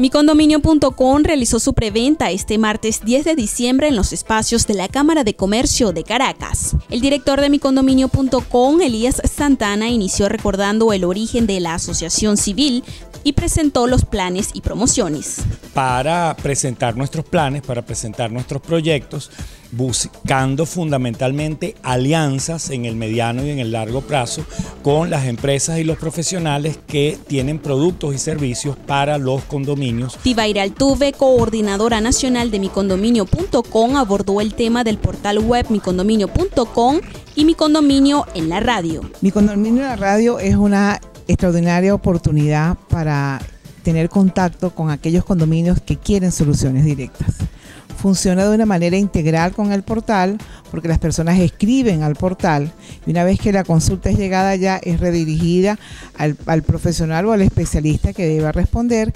Micondominio.com realizó su preventa este martes 10 de diciembre en los espacios de la Cámara de Comercio de Caracas. El director de Micondominio.com, Elías Santana, inició recordando el origen de la asociación civil y presentó los planes y promociones. Para presentar nuestros planes, para presentar nuestros proyectos, buscando fundamentalmente alianzas en el mediano y en el largo plazo con las empresas y los profesionales que tienen productos y servicios para los condominios. Tibaira Altuve, coordinadora nacional de micondominio.com, abordó el tema del portal web micondominio.com y mi condominio en la radio. Mi condominio en la radio es una extraordinaria oportunidad para tener contacto con aquellos condominios que quieren soluciones directas. Funciona de una manera integral con el portal porque las personas escriben al portal y una vez que la consulta es llegada ya es redirigida al, al profesional o al especialista que deba responder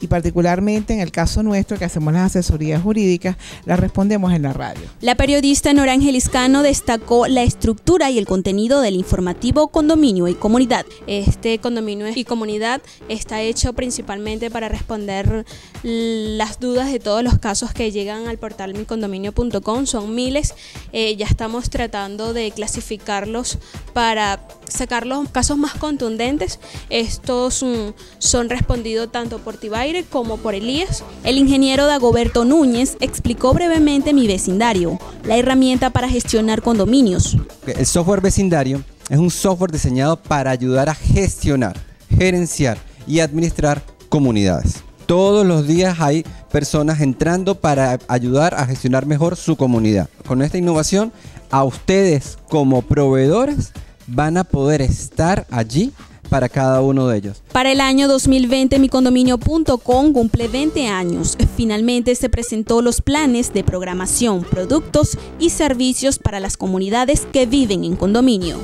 y particularmente en el caso nuestro que hacemos las asesorías jurídicas, las respondemos en la radio. La periodista Nora Angeliscano destacó la estructura y el contenido del informativo Condominio y Comunidad. Este condominio y comunidad está hecho principalmente para responder las dudas de todos los casos que llegan al portal micondominio.com, son miles, eh, ya estamos tratando de clasificarlos para sacar los casos más contundentes. Estos mm, son respondidos tanto por Como por Elías. El ingeniero Dagoberto Núñez explicó brevemente mi vecindario, la herramienta para gestionar condominios. El software vecindario es un software diseñado para ayudar a gestionar, gerenciar y administrar comunidades. Todos los días hay personas entrando para ayudar a gestionar mejor su comunidad. Con esta innovación, a ustedes como proveedores van a poder estar allí para cada uno de ellos. Para el año 2020, micondominio.com cumple 20 años. Finalmente se presentó los planes de programación, productos y servicios para las comunidades que viven en condominio.